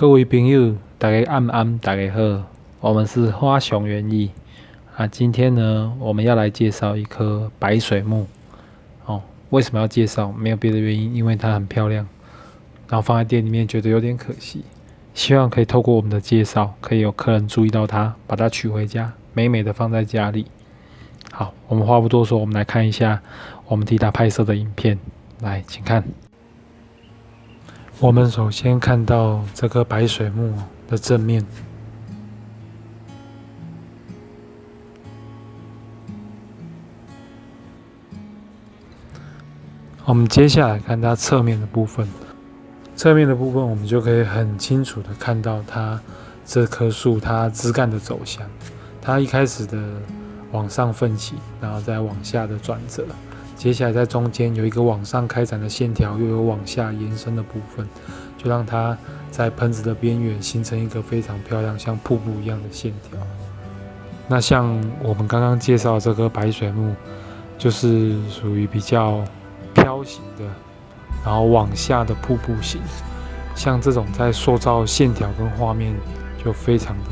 各位朋友，大家安安，大家好，我们是花熊园艺啊。今天呢，我们要来介绍一棵白水木哦。为什么要介绍？没有别的原因，因为它很漂亮，然后放在店里面觉得有点可惜。希望可以透过我们的介绍，可以有客人注意到它，把它取回家，美美的放在家里。好，我们话不多说，我们来看一下我们替他拍摄的影片。来，请看。我们首先看到这棵白水木的正面，我们接下来看它侧面的部分。侧面的部分，我们就可以很清楚的看到它这棵树它枝干的走向。它一开始的往上奋起，然后再往下的转折。接下来在中间有一个往上开展的线条，又有往下延伸的部分，就让它在盆子的边缘形成一个非常漂亮、像瀑布一样的线条。那像我们刚刚介绍这棵白水木，就是属于比较飘型的，然后往下的瀑布型。像这种在塑造线条跟画面就非常的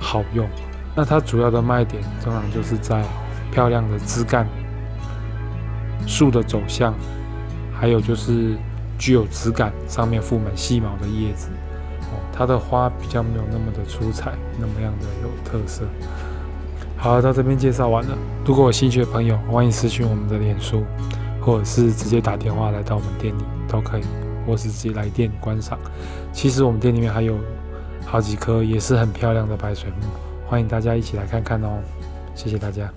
好用。那它主要的卖点通常就是在漂亮的枝干。树的走向，还有就是具有质感，上面覆满细毛的叶子，哦，它的花比较没有那么的出彩，那么样的有特色。好，到这边介绍完了。如果有兴趣的朋友，欢迎私讯我们的脸书，或者是直接打电话来到我们店里都可以，或是直接来店观赏。其实我们店里面还有好几棵也是很漂亮的白水木，欢迎大家一起来看看哦。谢谢大家。